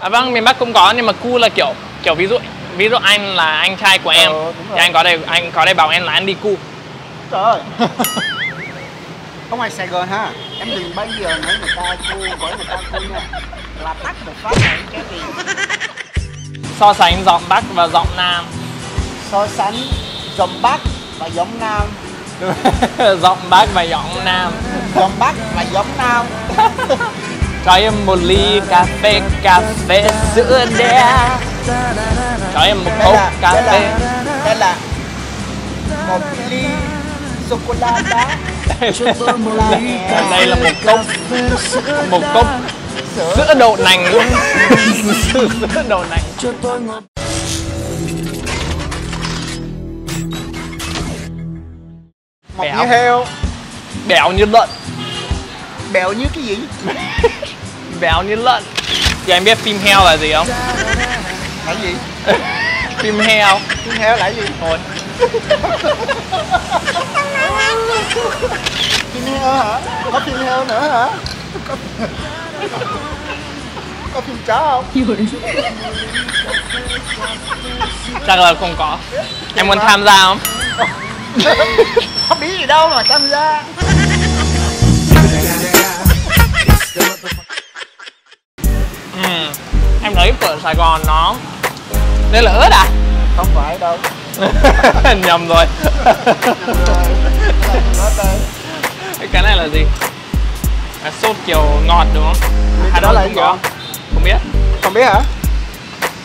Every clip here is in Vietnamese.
À vâng, miền Bắc cũng có nhưng mà cu là kiểu kiểu ví dụ ví dụ anh là anh trai của em Ờ, thì anh có thể anh có thể bảo em là anh đi cu. Trời ơi. Ở ngoài Sài Gòn ha. Em đừng bao giờ nói người ta cu Gọi người ta cu nha. Là tắt một phát này cái gì So sánh giọng Bắc và giọng Nam. So sánh Giọng Bắc và giọng Nam giọng Bắc và giọng Nam. Giọng Bắc và giọng Nam Cho em một ly cà phê, cà phê sữa đen. Cho em một Đây cốc cà Đây phê. là Đây là Một ly Sô-cô-la đá Sô-cô-la nè. Đây là một cốc một cốc Sữa sữa đậu nành luôn. sữa đậu nành. Mọc Béo. như heo Béo như lợn, Bẹo như cái gì béo như lợn. Thì anh biết phim heo là gì không? Là gì phim heo. Phim heo là gì Thôi, Phim heo hả Có phim heo nữa hả Có, có phim chó không chắc là không có. Em muốn tham gia không? Không biết gì đâu mà tham gia Ừ. Em thấy phở Sài Gòn nó đây là ớt à? Không phải đâu Nhầm rồi. Cái này là gì? À, sốt kiểu ngọt đúng không? Hà đó là gì có. Không biết, Không biết hả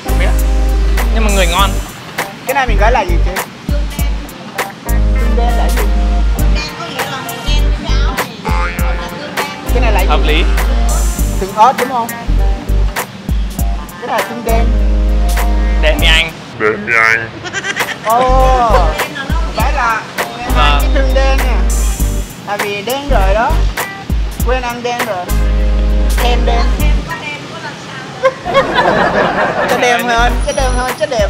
không biết. Nhưng mà người ngon. Cái này mình gọi là gì Tương đen là gì Cái này là gì? Hợp lý. Tương ớt đúng không? Cái này là tương đen. Để đi anh. Ồ. Phải là em Vâng. ăn cái tương đen nè Tại vì đen rồi đó. Quên ăn đen rồi. Thêm đen. Cho đẹp hơn Cho đẹp hơn Cho đẹp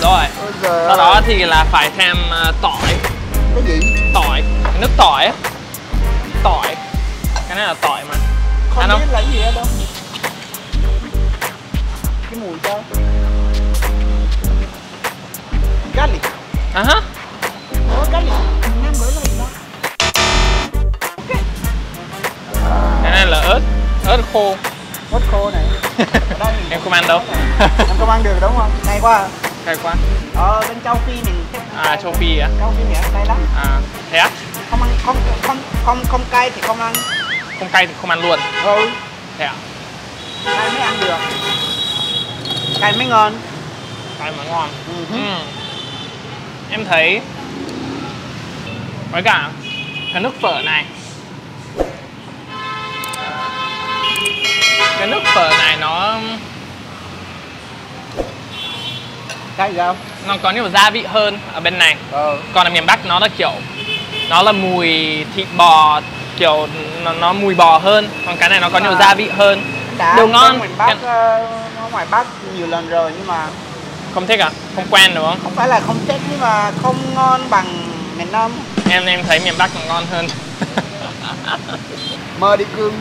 Rồi. Sau đó thì là phải thêm ờ, tỏi, Cái gì tỏi, nước tỏi. Tỏi. Cái này là tỏi mà. Không biết là gì ở đâu Cái mùi cho Garlic À hả? Ủa garlic Nam gọi là gì đó Cái này là ớt, ớt khô. Ớt khô này mình Em không ăn đâu. Em không ăn được đúng không? Này quá Cay quá. Ờ bên châu Phi mình À châu Phi á. Châu Phi này cay lắm À thế á? Không ăn không không không không cay thì không ăn Không cay thì không ăn luôn. Ừ Thế à? Cay mới ăn được Cay mới ngon Cay mà ngon. Ừ. Ừ. Em thấy với cả cái nước phở này cái nước phở này nó Cay sao? nó có nhiều gia vị hơn ở bên này. Ờ. Còn ở miền Bắc nó là kiểu nó là mùi thịt bò kiểu nó, nó mùi bò hơn. Còn cái này nó có nhiều À. gia vị hơn. Đã ăn ngon. ngoài Bắc Cái- ờ, ngoài Bắc nhiều lần rồi nhưng mà không thích à? Không quen đúng không? Không phải là không thích nhưng mà không ngon bằng miền Nam. Em em thấy miền Bắc nó ngon hơn. Mơ đi cưng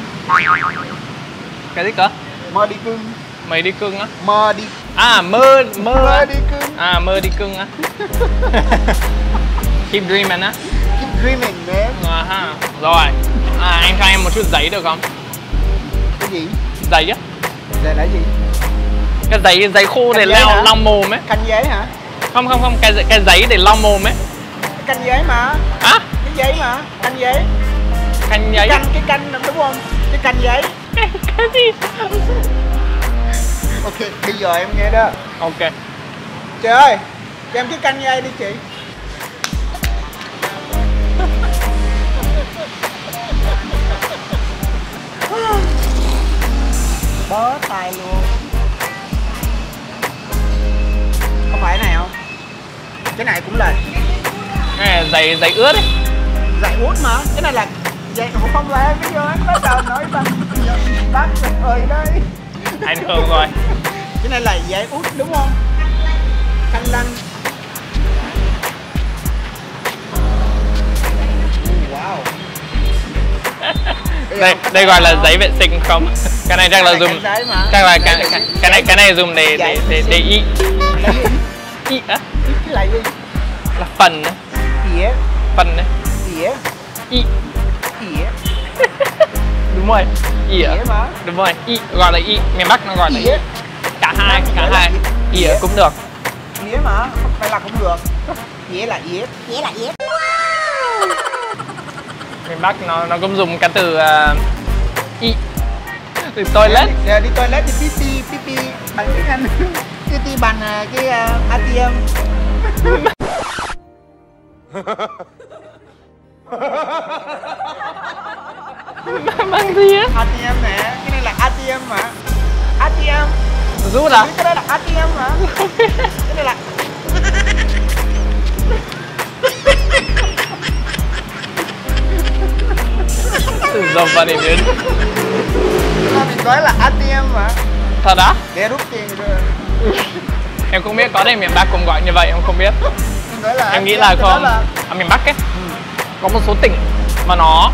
cái gì cơ? Mơ đi cưng. Mày đi cưng á? Mơ đi. À mơ mơ. Mơ đi cưng. À mơ đi cưng á. Keep dreaming á. Keep dreaming man. À, ha. rồi. À, anh cho em một chút giấy được không? Cái gì? Giấy á? Đây là gì? Cái giấy giấy khô để giấy leo lau mồm ấy. Canh giấy hả? Không không không. Cái cái giấy để lau mồm ấy. Cái canh giấy mà. Á cái giấy mà. Canh giấy. Canh giấy canh cái canh đúng không? Cái canh giấy cái gì? Ok bây giờ em nghe đó. Ok. Trời ơi cho em cái canh giấy đi chị. Bó tay luôn. Có phải này không? Cái này cũng là cái này là giấy giấy ướt ấy. giải út mà. Cái này là giải không phải bây giờ anh bắt đầu nói bằng bác ơi đây? Anh hương rồi cái này là giải út đúng không? Khăn lăn wow. Đây đây gọi là giấy vệ sinh không? Cái này chắc là dùng giấy chắc là cái cái, cái này cái này dùng để để để để y y á? Cái là gì? Là phần á, phần á. y rồi. Mà. Đúng rồi y gọi là y miền bắc nó gọi là y cả hai cả hai. y á cũng được. Dĩa mà không phải là cũng được. Dĩa là dĩa dĩa là dĩa miền bắc nó nó cũng dùng cái từ uh, y từ toilet. Giờ đi toilet thì pipi pipi bằng tiếng Anh pipi bằng à, cái à, ATM gì á ATM nè cái này là ATM mà. ATM. Rút à? Biết cái đó là ATM mà. Cái này là so funny dude nó mình nói là ATM mà. Thật á? Để rút tiền rồi em không biết có thể miền bắc cũng gọi như vậy em không biết. Nói là em nghĩ là không. là- ở miền bắc ấy. Có một số tỉnh mà nó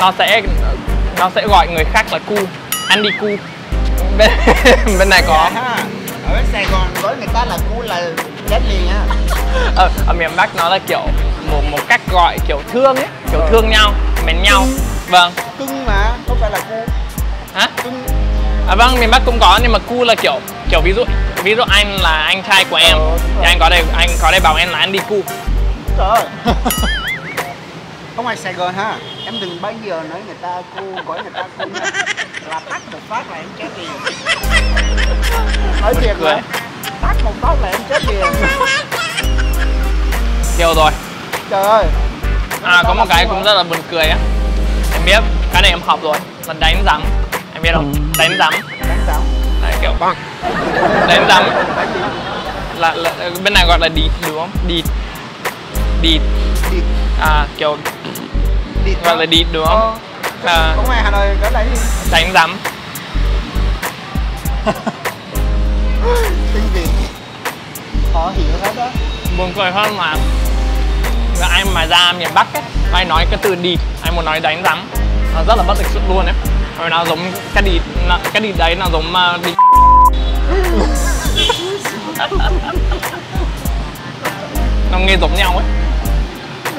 nó sẽ nó sẽ gọi người khác là cu. Ăn đi cu. Bên, bên này có. Dạ ở bên Sài Gòn gọi người ta là cu là chết liền á. Ở, ở miền bắc nó là kiểu một một cách gọi kiểu thương ấy kiểu thương nhau mến nhau. Vâng. Cưng mà không phải là cu. Hả? Cưng. À, vâng miền bắc cũng có nhưng mà cu là kiểu kiểu ví dụ ví dụ anh là anh trai của em. Ờ, rồi. thì anh có đây anh có đây bảo em là anh đi cu. Trời ở ngoài Sài Gòn ha? Em đừng bao giờ nói người ta cu gọi người ta cu nha. Là tắt một phát là em chết liền. Nói thiệt cười. mà tắt một phát là em chết liền. Hiểu rồi. Trời ơi. À có một cái cũng rất là buồn cười á. Em biết cái này em học rồi. Là đánh rắm em biết không? Đánh rắm đánh sao Đấy, kiểu đánh rắm là, là bên này gọi là đi đúng không? Đi đi đi. À kiểu đi gọi là đi đúng không? Ờ, à, ở ngoài Hà Nội gọi là gì đánh rắm tiếng Việt họ hiểu hết đó buồn cười hơn là là anh mà ra miền Bắc ấy anh nói cái từ đi anh muốn nói đánh rắm nó rất là bất lịch sự luôn ấy. Rồi nó giống cái nó- cái đi đấy nó giống uh, đi. Nó nghe giống nhau ấy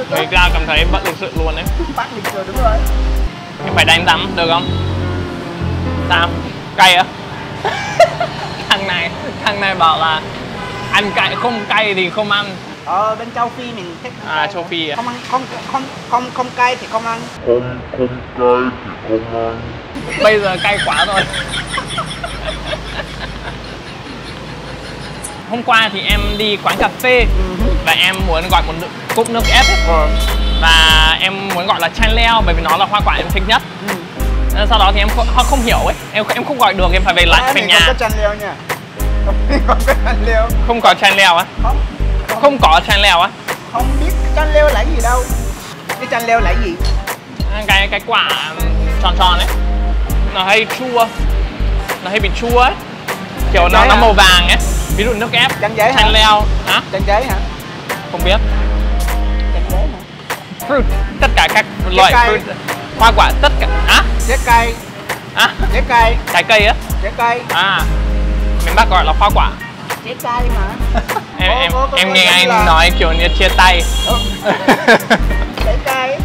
người ta cảm thấy bất lịch sự luôn ấy bắt lịch rồi đúng rồi. Nhưng phải đánh rắm được không? Sao cay á. Thằng này thằng này bảo là ăn cay không cay thì không ăn. Ờ bên châu Phi mình thích ăn À, cay. châu. Phi à? không ăn không không không không cay thì không ăn. Không không cay thì không ăn. Bây giờ cay quá rồi. Hôm qua thì em đi quán cà phê và em muốn gọi một cốc nước ép ấy. và em muốn gọi là chan leo bởi vì nó là hoa quả em thích nhất. Ừ. Nên sau đó thì em không, không hiểu ấy. Em em không gọi được em phải về lại À, về mình nhà. không có chanh leo nha. Không, không có chanh leo. Không có chan leo á? Không. Không có chan leo á? Không biết chanh leo là gì đâu. Cái chanh leo là gì? Cái cái quả tròn tròn ấy. Nó hay chua. Nó hay bị chua ấy. Kiểu nó Giấy nó hả? màu vàng ấy. Ví dụ nước ép Chanh giấy hả? chanh leo. Hả? Chanh giấy hả không biết. Fruit tất cả các loại fruit hoa quả tất cả. Á? Trái cây. À, trái cây. Trái cây á? Trái cây. À miền bắc gọi là hoa quả. Trái cây mà em em em nghe anh là- nói kiểu như chia tay. Ơ, trái cây.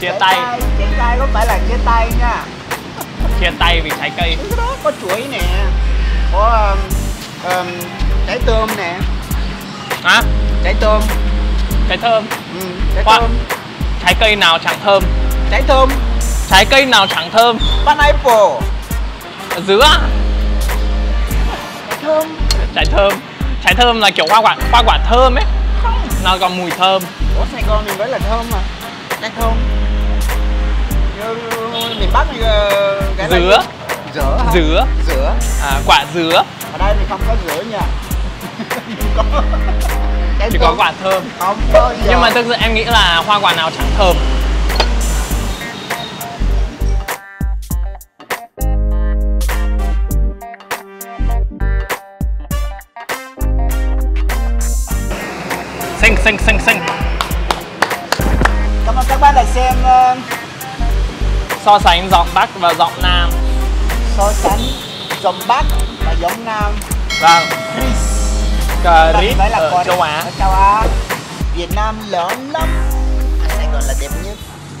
Chia tay. Trái cây. Có phải là trái tay nha. Chia tay vì trái cây. Đó có chuối nè. Có um, um, trái tôm nè á trái tôm. Trái thơm. Ừ, trái Hoa- tôm. Trái cây nào chẳng thơm? Trái thơm trái cây nào chẳng thơm? Pineapple. Dứa trái thơm. Trái thơm. Trái thơm là kiểu hoa quả hoa quả thơm ấy. Nó có mùi thơm. Ở Sài Gòn mình gọi là thơm mà. Trái thơm. Như miền Bắc như ờ, cái dứa. dứa hả? dứa. Dứa. À, quả dứa. Ở đây thì không có dứa nha có chỉ có quả thơm. không giờ. Nhưng mà thực sự em nghĩ là hoa quả nào chẳng thơm. Xinh xinh xinh xinh. Cảm ơn các bạn đã xem uh, so sánh giọng Bắc và giọng Nam. So sánh giọng Bắc và giọng Nam. Vâng Phải là ở châu Á. châu Á. Việt Nam lớn lắm. Sài Gòn là đẹp nhất.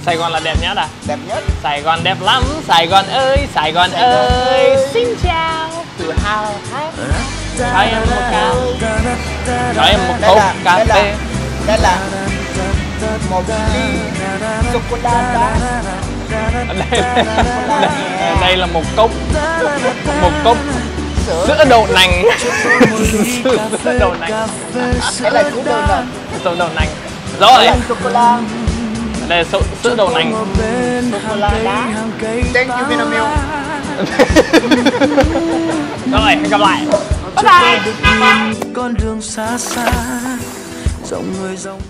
Sài Gòn là đẹp nhất à? đẹp nhất. Sài Gòn đẹp lắm. Sài Gòn ơi Sài Gòn Sài Gòn ơi. ơi. Xin chào. Tự hào hát Cho em một ca Cho em một cốc cà đây là phê. đây là một ly sô cô la đá. Đây, đây, đây là một cốc một cốc sữa đậu nành. Sữa đậu nành. Đây là cú đơn là sữa đậu nành. Rồi. Là sô cô la đây là sữa, sữa đậu nành. Sô cô la đá thank you Vinamilk. Rồi hẹn gặp lại. Bye bye. Con đường xa xa dòng người dòng